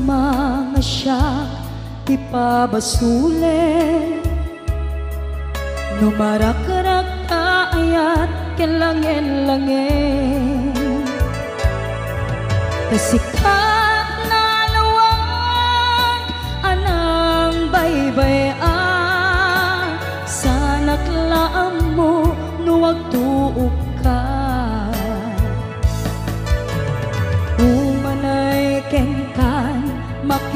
kumanga siya ipabasule Numarakarak ayat kelangin-langin Kasikat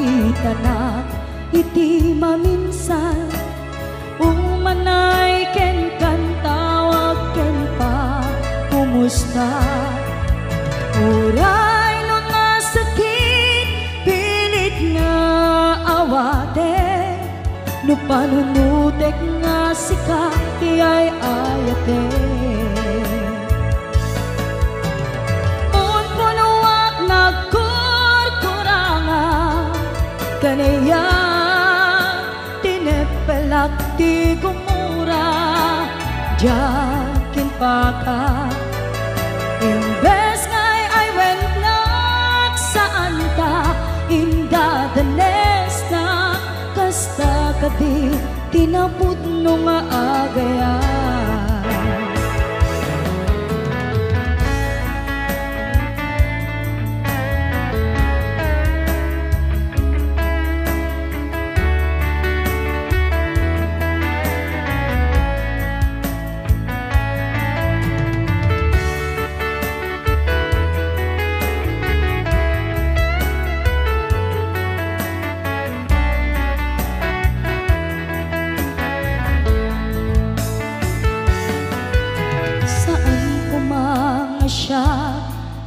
makita na iti maminsan. Umanay ken kan ken pa kumusta. Uray no nasakit pilit nga awate. No panunutek nga sika iyay ayate tinepelak ti gumura Jakin pa ka. Imbes ngay ay went nak saan ta Inda danes na kasta kadi Tinaput no nga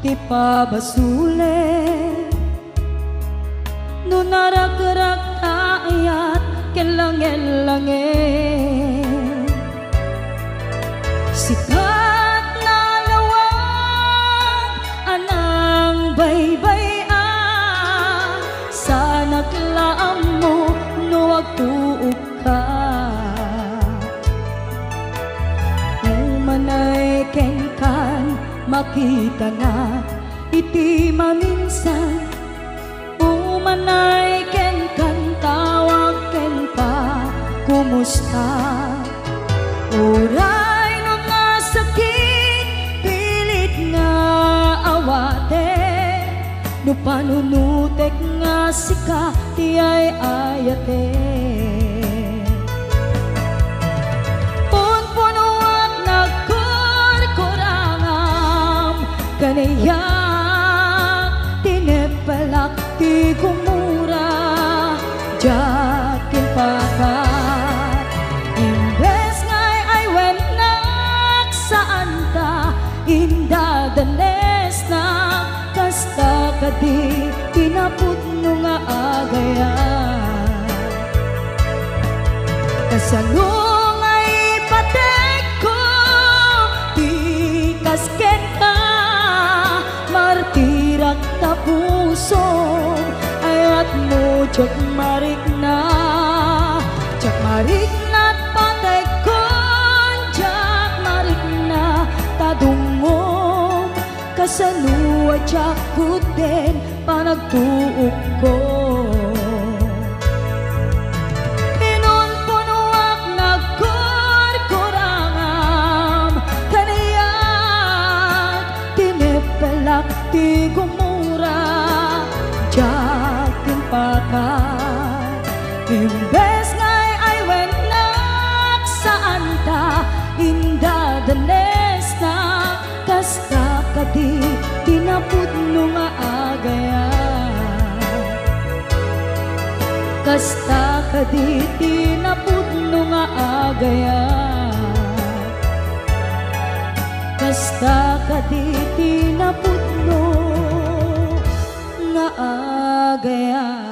di pa ba sulit? Nung narakara makita na iti maminsan Umanay ken kan tawag ken pa kumusta? Uray no nga sakit pilit nga awate. No panunutek nga sika tiyay ayate Kanayak tinepelak ti kumura Jakin pakat Imbes ngay ay wenak saan ta Inda danes na. Kasta kadi Pinaput no nga agayan puso Ayat mo Tsak marik na. Tsak marik na patek ko Tsak marik na Tadungom Kasanuwa tsak kuten Panagtuok ko. Punuak nagkurkurangam pudno maagaya Kasta kaditi na pudno nga agaya Kasta kaditi na pudno nga agaya